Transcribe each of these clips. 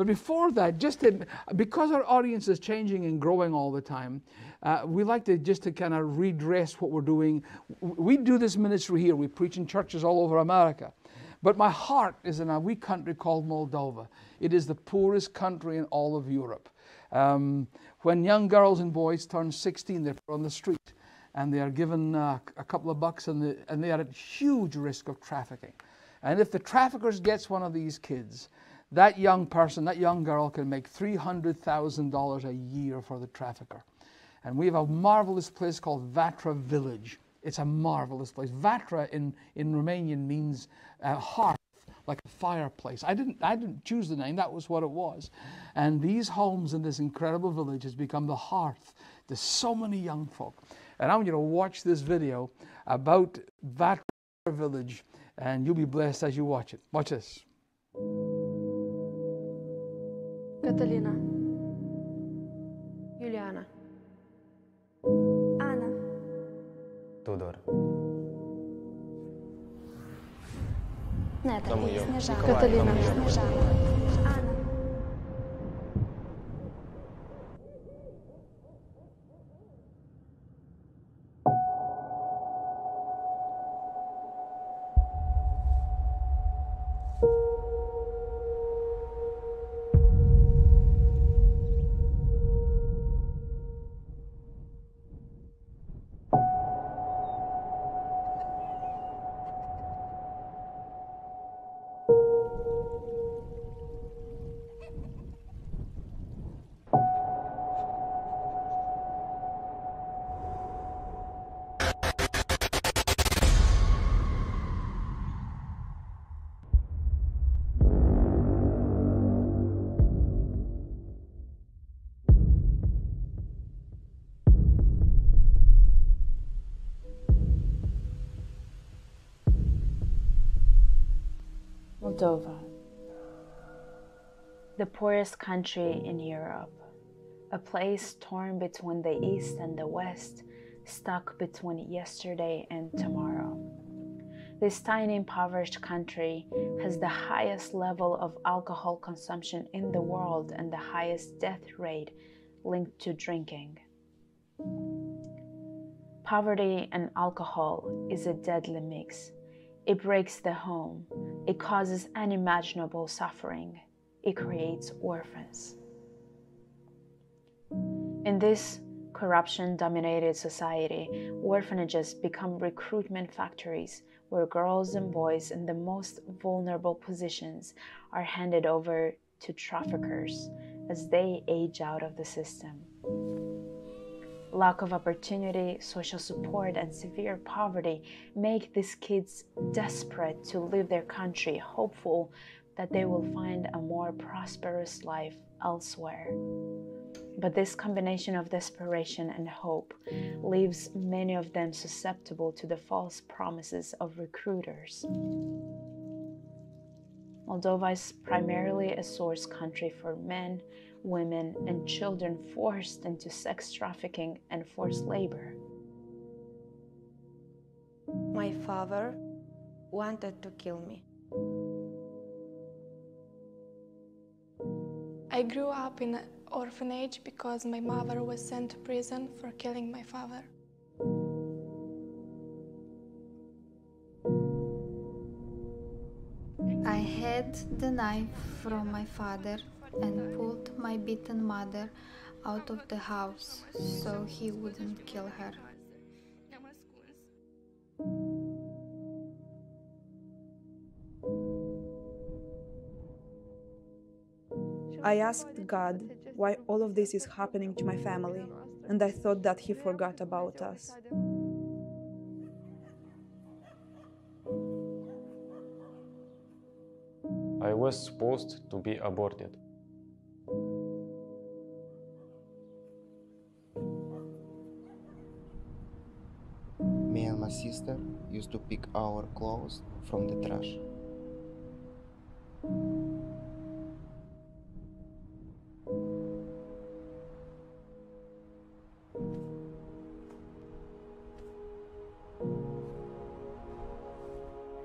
But before that, just to, because our audience is changing and growing all the time, uh, we like to just to kind of redress what we're doing. We do this ministry here. We preach in churches all over America. But my heart is in a wee country called Moldova. It is the poorest country in all of Europe. Um, when young girls and boys turn 16, they're put on the street and they are given uh, a couple of bucks and, the, and they are at huge risk of trafficking. And if the traffickers gets one of these kids, that young person, that young girl can make $300,000 a year for the trafficker. And we have a marvelous place called Vatra Village. It's a marvelous place. Vatra in, in Romanian means uh, hearth, like a fireplace. I didn't, I didn't choose the name, that was what it was. And these homes in this incredible village has become the hearth to so many young folk. And I want you to watch this video about Vatra Village, and you'll be blessed as you watch it. Watch this. Katalina, Julijana, Ana, Tudor, Natalie, Snežana, Katalina, Snežana. Moldova, the poorest country in Europe, a place torn between the East and the West, stuck between yesterday and tomorrow. This tiny, impoverished country has the highest level of alcohol consumption in the world and the highest death rate linked to drinking. Poverty and alcohol is a deadly mix. It breaks the home. It causes unimaginable suffering. It creates orphans. In this corruption dominated society, orphanages become recruitment factories where girls and boys in the most vulnerable positions are handed over to traffickers as they age out of the system. Lack of opportunity, social support, and severe poverty make these kids desperate to leave their country, hopeful that they will find a more prosperous life elsewhere. But this combination of desperation and hope leaves many of them susceptible to the false promises of recruiters. Moldova is primarily a source country for men, women, and children forced into sex trafficking and forced labor. My father wanted to kill me. I grew up in an orphanage because my mother was sent to prison for killing my father. I had the knife from my father and pulled my beaten mother out of the house so he wouldn't kill her. I asked God why all of this is happening to my family, and I thought that He forgot about us. I was supposed to be aborted. Me and my sister used to pick our clothes from the trash.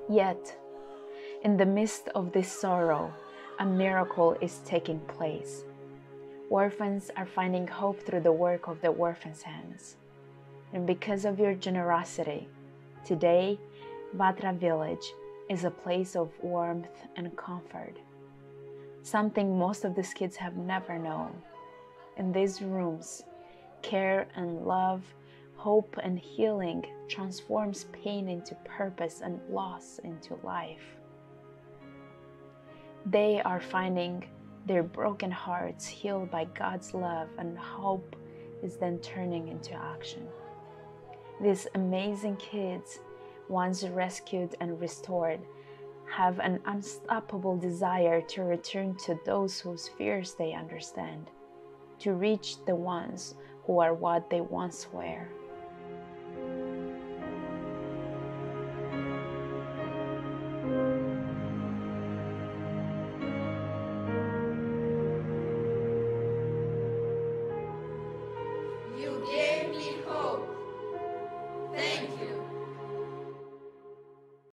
Yet, in the midst of this sorrow, a miracle is taking place. Orphans are finding hope through the work of the orphans' hands. And because of your generosity, today, Vatra Village is a place of warmth and comfort. Something most of these kids have never known. In these rooms, care and love, hope and healing transforms pain into purpose and loss into life. They are finding their broken hearts healed by God's love, and hope is then turning into action. These amazing kids, once rescued and restored, have an unstoppable desire to return to those whose fears they understand, to reach the ones who are what they once were.